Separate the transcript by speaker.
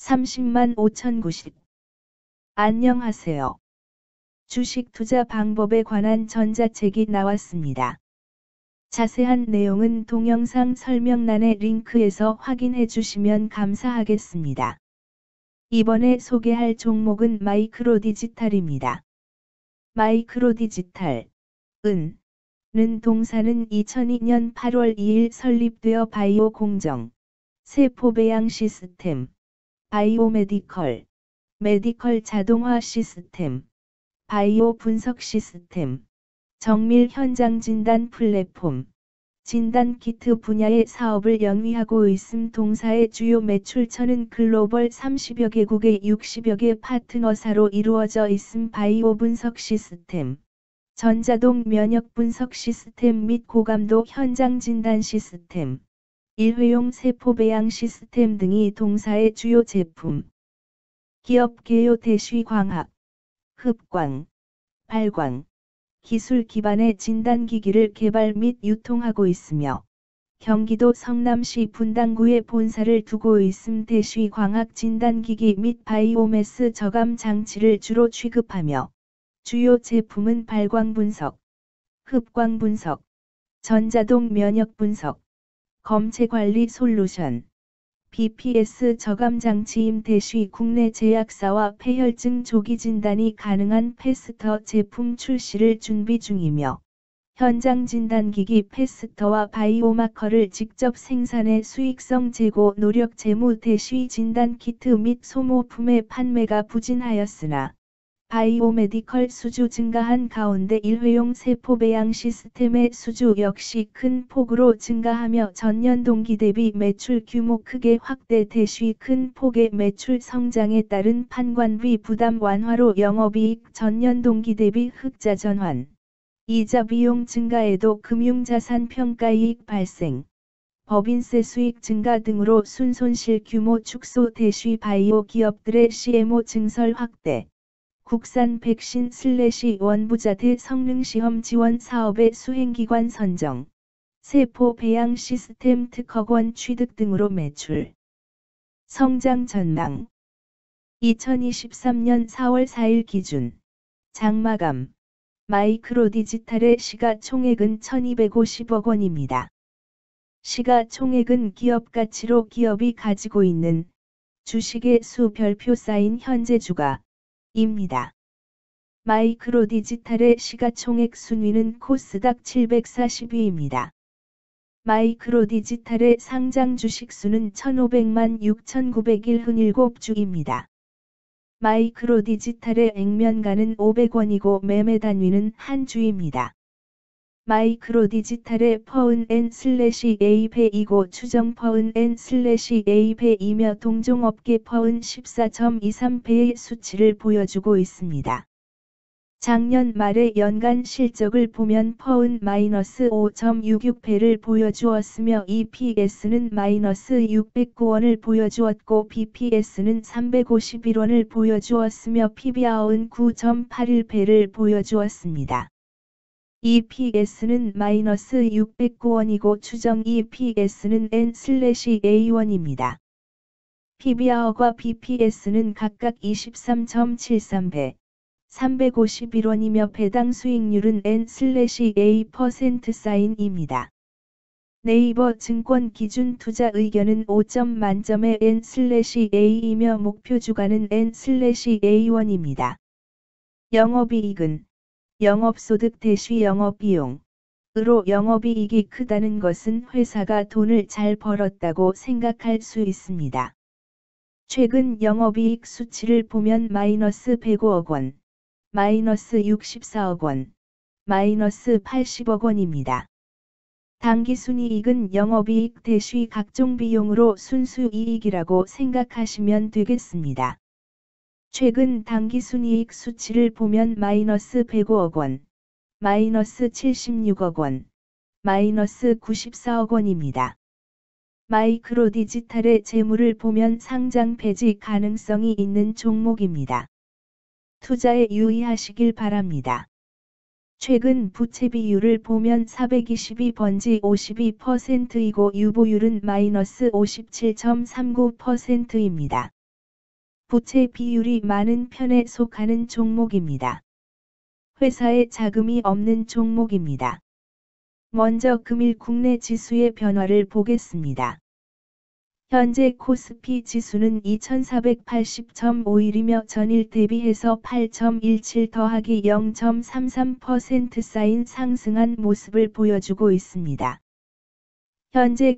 Speaker 1: 30만 5,090. 안녕하세요. 주식 투자 방법에 관한 전자책이 나왔습니다. 자세한 내용은 동영상 설명란의 링크에서 확인해 주시면 감사하겠습니다. 이번에 소개할 종목은 마이크로 디지털입니다. 마이크로 디지털, 은, 는 동사는 2002년 8월 2일 설립되어 바이오 공정, 세포 배양 시스템, 바이오메디컬, 메디컬 자동화 시스템, 바이오 분석 시스템, 정밀 현장 진단 플랫폼, 진단 키트 분야의 사업을 영위하고 있음 동사의 주요 매출처는 글로벌 30여 개국의 60여 개 파트너사로 이루어져 있음 바이오 분석 시스템, 전자동 면역 분석 시스템 및 고감도 현장 진단 시스템, 일회용 세포 배양 시스템 등이 동사의 주요 제품. 기업 개요 대쉬 광학, 흡광, 발광, 기술 기반의 진단 기기를 개발 및 유통하고 있으며 경기도 성남시 분당구에 본사를 두고 있음 대쉬 광학 진단기기 및 바이오매스 저감 장치를 주로 취급하며 주요 제품은 발광 분석, 흡광 분석, 전자동 면역 분석, 검체 관리 솔루션, BPS 저감 장치 임 대쉬 국내 제약사와 폐혈증 조기 진단이 가능한 패스터 제품 출시를 준비 중이며 현장 진단기기 패스터와 바이오마커를 직접 생산해 수익성 제고 노력 재무 대쉬 진단 키트 및 소모품의 판매가 부진하였으나 바이오메디컬 수주 증가한 가운데 일회용 세포 배양 시스템의 수주 역시 큰 폭으로 증가하며 전년 동기 대비 매출 규모 크게 확대 대시 큰 폭의 매출 성장에 따른 판관비 부담 완화로 영업이익 전년 동기 대비 흑자 전환. 이자 비용 증가에도 금융자산 평가이익 발생. 법인세 수익 증가 등으로 순손실 규모 축소 대시 바이오 기업들의 CMO 증설 확대. 국산 백신 슬래시 원부자재 성능시험 지원 사업의 수행기관 선정, 세포 배양 시스템 특허권 취득 등으로 매출. 성장 전망 2023년 4월 4일 기준 장마감 마이크로 디지털의 시가총액은 1250억 원입니다. 시가총액은 기업 가치로 기업이 가지고 있는 주식의 수 별표 쌓인 현재 주가 입니다. 마이크로 디지털의 시가총액 순위는 코스닥 740위입니다. 마이크로 디지털의 상장 주식 수는 1500만 6901 흔7주입니다. 마이크로 디지털의 액면가는 500원이고 매매 단위는 한 주입니다. 마이크로 디지털의 PER은 n 슬래시 a배이고 추정 PER은 n 슬래시 a배이며 동종업계 PER은 14.23배의 수치를 보여주고 있습니다. 작년 말의 연간 실적을 보면 퍼은 마이너스 5.66배를 보여주었으며 EPS는 마이너스 609원을 보여주었고 BPS는 351원을 보여주었으며 PBR은 9.81배를 보여주었습니다. EPS는 마이너스 609원이고 추정 EPS는 N/A1입니다. PBR과 BPS는 각각 23.73배, 351원이며 배당 수익률은 N/A% 사인입니다. 네이버 증권 기준 투자 의견은 5점 만점의 N/A이며 목표 주가는 N/A1입니다. 영업이익은 영업소득 대시 영업비용. 으로 영업이익이 크다는 것은 회사가 돈을 잘 벌었다고 생각할 수 있습니다. 최근 영업이익 수치를 보면 마이너스 105억 원, 마이너스 64억 원, 마이너스 80억 원입니다. 당기순이익은 영업이익 대시 각종 비용으로 순수이익이라고 생각하시면 되겠습니다. 최근 당기순이익 수치를 보면 마이너스 105억 원, 마이너스 76억 원, 마이너스 94억 원입니다. 마이크로 디지털의 재물을 보면 상장 폐지 가능성이 있는 종목입니다. 투자에 유의하시길 바랍니다. 최근 부채 비율을 보면 422번지 52%이고 유보율은 마이너스 57.39%입니다. 부채 비율이 많은 편에 속하는 종목입니다. 회사에 자금이 없는 종목입니다. 먼저 금일 국내 지수의 변화를 보겠습니다. 현재 코스피 지수는 2480.51이며 전일 대비해서 8.17 더하기 0.33% 쌓인 상승한 모습을 보여주고 있습니다. 현재